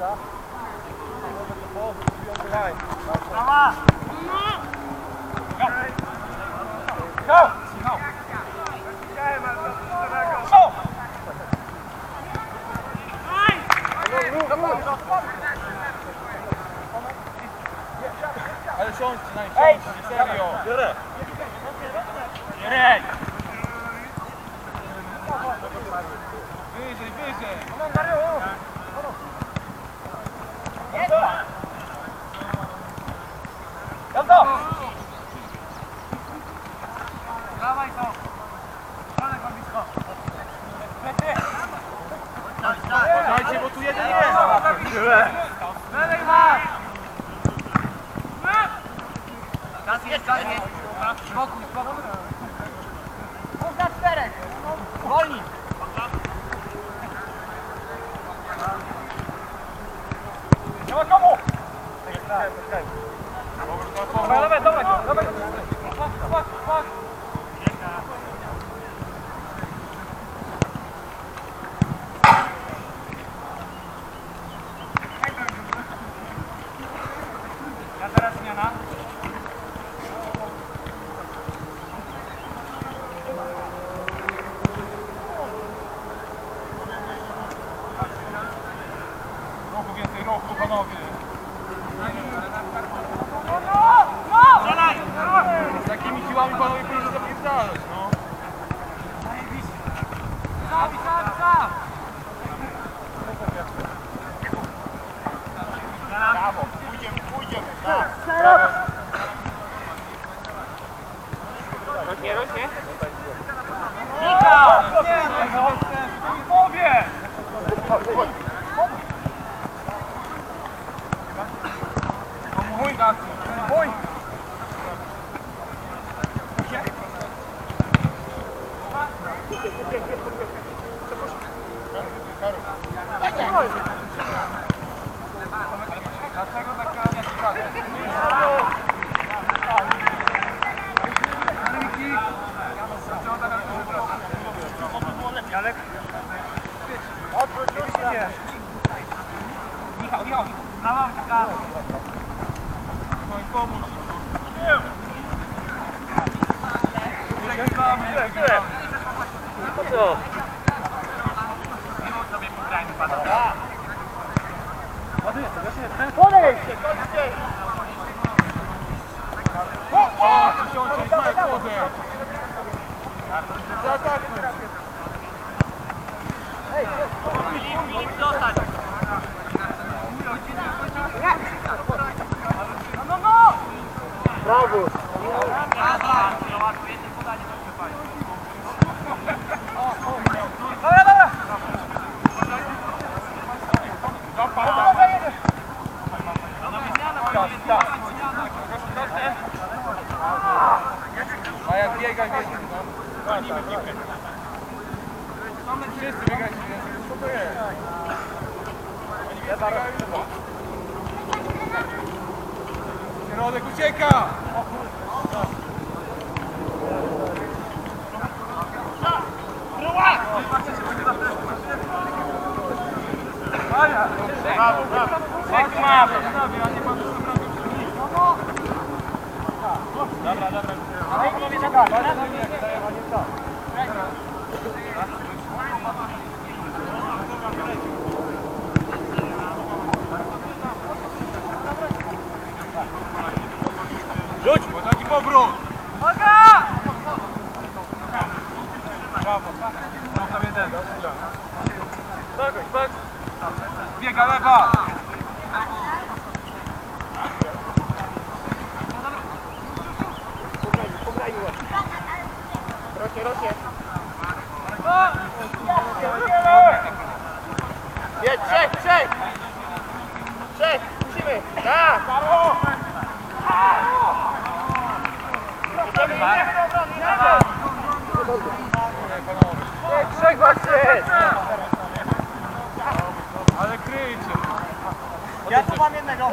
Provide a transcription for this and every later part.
Come on, Mario! Eita! Let's go. Podejdź! O, o, tysiące, Majek, podejdź! Środek ucieka! Brawo, brawo. Jak ma, a nie ma Dobra, dobra. Ale nie wiecie tak, ale nie wiecie tak. Tam jeden. Bagoś, bagoś. Lewa. Rośnie, rośnie. Trzech was jest! Ale kryjcie! Ja tu mam jednego!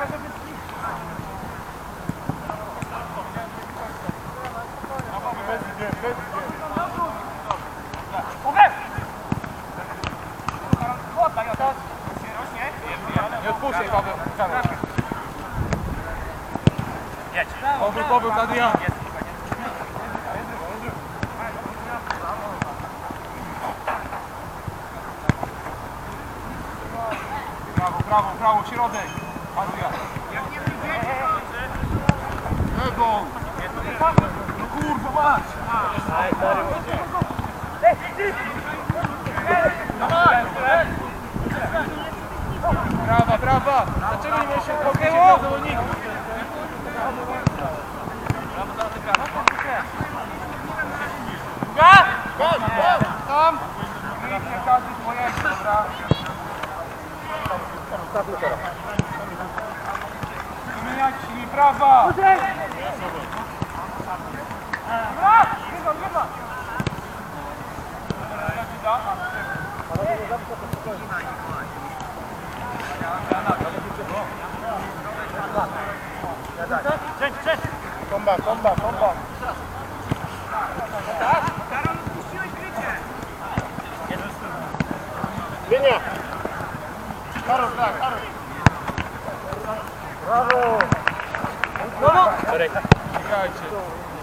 Nie odpuszczaj, Paweł. Powrót, powrót, Adrian. Brawo, brawo, brawo, środek. Brawa, brawa. Dlaczego nie możesz się podnieść do zawodników? Tam. Nie każdy swojego, dobra? Zmieniać i prawa. Komba, komba, komba. Linia. Karol, tak, Karol. Brawo. Brawo. Grajcie.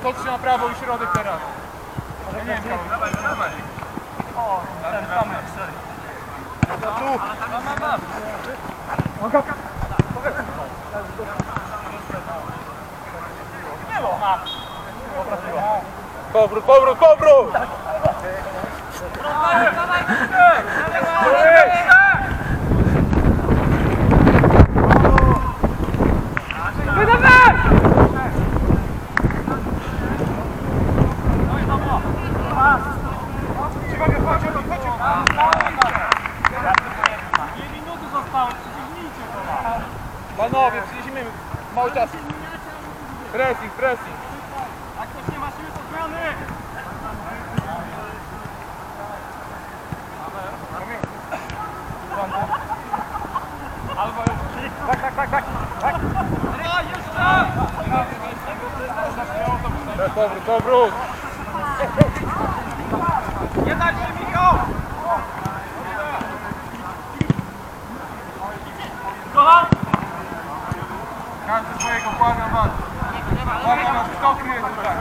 Toczcie na prawo i środek teraz. Ja nie wiem, Karol. Dawaj, dawaj. O, ten tam. Tu. Powrót, powrót, powrót! Panowie, przyjdziemy mało czasu. Pressing, pressing. Jak ktoś nie ma siły, to zmiany! Albo już. Tak, tak, tak, tak. tak. No, jeszcze! Powrót, powrót. Nie dać się, Michał! Kocham? Każdy swojego kłania was. Uwaga na skoki jest tutaj.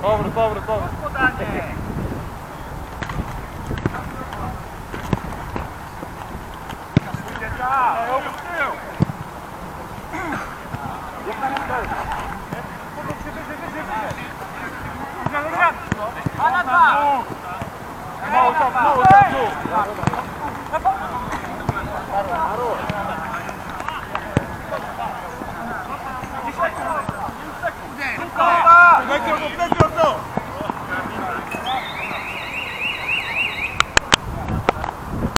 Povero, povero, povero. Alla dva! Mouw het op, mouw het op, Make them go, make